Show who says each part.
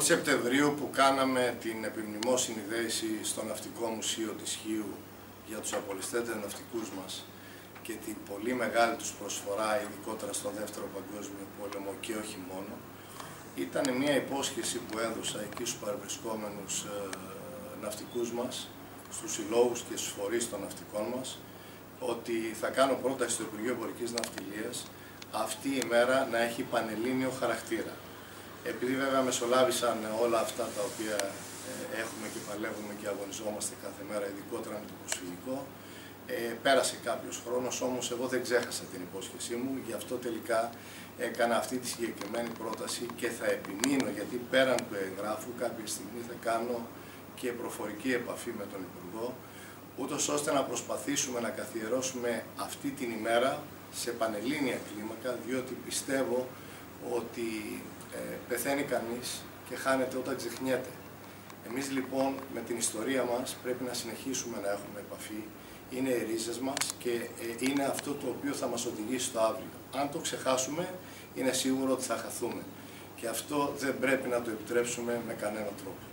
Speaker 1: Σεπτεμβρίου που κάναμε την επιμνημόσυνη δέηση στο Ναυτικό Μουσείο της Χίου για τους απολυστέντες ναυτικούς μας και την πολύ μεγάλη τους προσφορά, ειδικότερα στο Δεύτερο Παγκόσμιο Πόλεμο και όχι μόνο, ήταν μια υπόσχεση που έδωσα εκεί στους παρευρισκόμενους ε, ναυτικούς μας, στους συλλόγους και στους φορείς των ναυτικών μας, ότι θα κάνω πρόταση στο Υπουργείο Εμπορικής Ναυτιλίας αυτή η μέρα να έχει πανελλήνιο χαρακτήρα. Επειδή βέβαια μεσολάβησαν όλα αυτά τα οποία ε, έχουμε και παλεύουμε και αγωνιζόμαστε κάθε μέρα, ειδικότερα με το προσφυγικό, ε, πέρασε κάποιος χρόνος, όμως εγώ δεν ξέχασα την υπόσχεσή μου, γι' αυτό τελικά έκανα αυτή τη συγκεκριμένη πρόταση και θα επιμείνω, γιατί πέραν του εγγράφου κάποια στιγμή θα κάνω και προφορική επαφή με τον Υπουργό, ούτως ώστε να προσπαθήσουμε να καθιερώσουμε αυτή την ημέρα σε πανελλήνια κλίμακα, διότι πιστεύω ότι ε, πεθαίνει κανείς και χάνεται όταν ξεχνιέται. Εμείς λοιπόν με την ιστορία μας πρέπει να συνεχίσουμε να έχουμε επαφή, είναι οι ρίζες μας και ε, είναι αυτό το οποίο θα μας οδηγήσει στο αύριο. Αν το ξεχάσουμε είναι σίγουρο ότι θα χαθούμε και αυτό δεν πρέπει να το επιτρέψουμε με κανένα τρόπο.